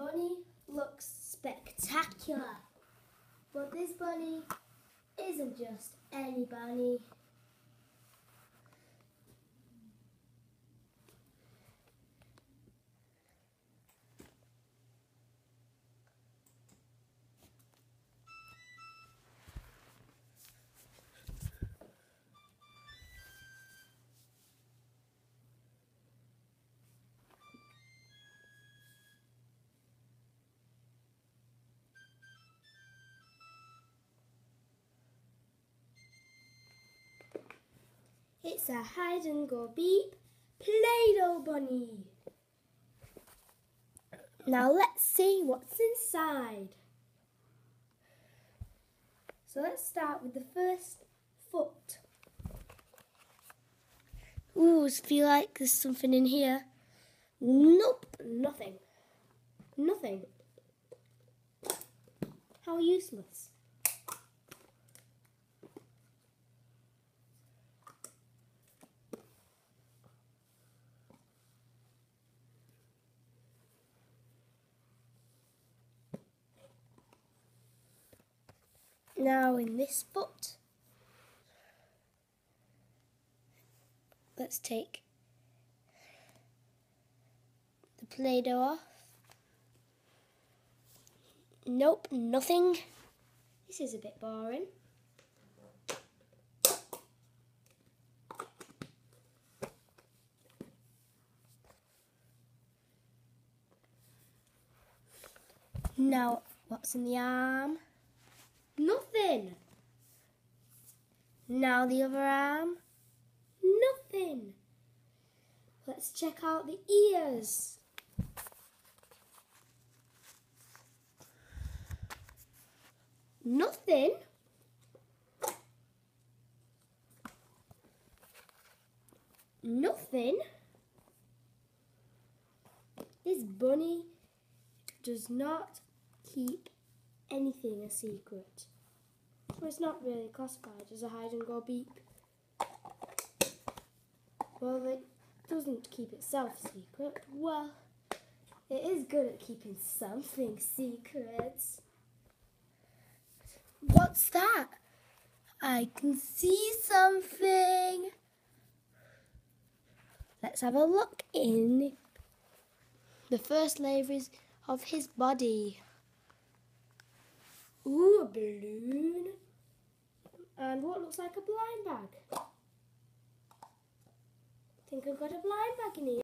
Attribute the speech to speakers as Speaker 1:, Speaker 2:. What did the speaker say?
Speaker 1: bunny looks spectacular. But this bunny isn't just any bunny. It's a hide and go beep Play-Doh bunny. Now let's see what's inside. So let's start with the first foot. Ooh, I feel like there's something in here. Nope, nothing. Nothing. How useless. Now in this foot, let's take the Play-Doh off. Nope, nothing. This is a bit boring. Now, what's in the arm? Nothing. Now the other arm. Nothing. Let's check out the ears. Nothing. Nothing. This bunny does not keep anything a secret. It's not really classified as a hide and go beep. Well, it doesn't keep itself secret. Well, it is good at keeping something secret. What's that? I can see something. Let's have a look in the first layers of his body. Ooh, a balloon. And what looks like a blind bag. I think I've got a blind bag in here.